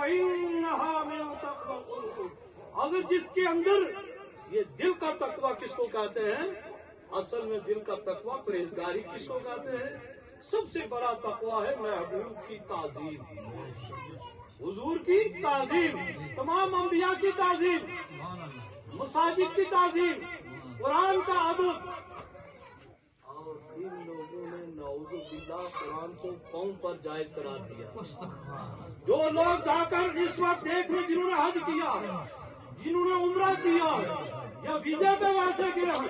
وَإِنَّهَا مِنْ تَقْوَى الْقُلُوبِ اگر جس کے اندر یہ دل کا تقوی کس کو کہتے ہیں؟ اصل میں دل کا تقوی پرہیزگاری کس کو کہتے ہیں؟ سب سے بڑا تقوی ہے محبوب کی تعظیم۔ حضور کی تعظیم، تمام انبیاء کی تعظیم مساجد کی تعظیم، قرآن کا ادب نے نعوذ باللہ قرآن کو قوم پر جائز قرار دیا۔ جو لوگ جا کر اس وقت دیکھ لیں جنہوں نے حج کیا جنہوں نے عمرہ کیا یا ویزے پہ ویسے ہیں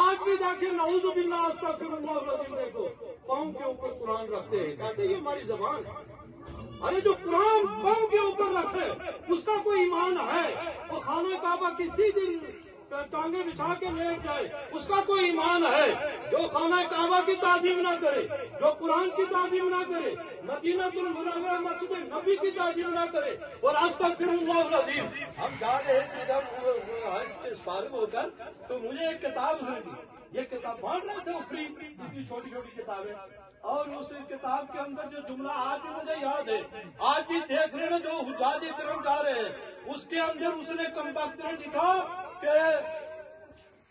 آج بھی جا کے نعوذ باللہ استغفر اللہ العظیم دیکھو قوم کے اوپر قرآن رکھتے ہیں۔ کہتے ہیں یہ ہماری زبان ہے۔ ارے جو قرآن قوم کے اوپر رکھے اس کا کوئی ایمان ہے؟ وہ خانہ کعبہ کسی دن ٹانگے بچھا کے لیٹ جائے۔ اس کا کوئی ایمان ہے جو خانہ کعبہ کی تعظیم نہ کرے، جو قرآن کی تعظیم نہ کرے مدینہ المنورہ مسجد نبی کی تعظیم نہ کرے۔ اور آج استغفر اللہ العظیم۔ ہم جا رہے تھے جب حج کے فارغ ہو کر تو مجھے ایک کتاب اس یہ کتاب بانٹ رہے تھے وہ فری اتنی چھوٹی چھوٹی کتابیں۔ اور اس کتاب کے اندر جو جملہ آج بھی مجھے یاد ہے، آج بھی دیکھ رہے ہیں جو حجاج کرم جا رہے ہیں۔ اس کے اندر اس نے کم نے لکھا کہ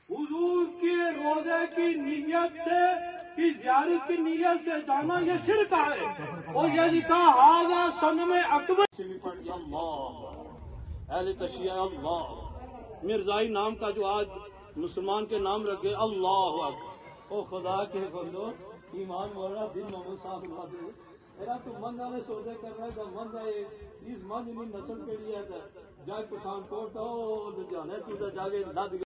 حضور کے روزے کی نیت سے، کی زیارت کی نیت سے جانا یہ شرک ہے۔ اور یہ لکھا ہاضا سن میں اکبر اہل تشیع، اللہ۔ مرزائی نام کا جو آج مسلمان کے نام رکھے اللہ اکبر۔ او خدا کے بندو، ایمان والا دل محمد صاحب اللہ دے میرا تو من آنے سودے کر رہا ہے من آئے اس من انہیں نسل پیڑی ہے۔ جائے پٹھان کوٹ ہو جانے تو جاگے لد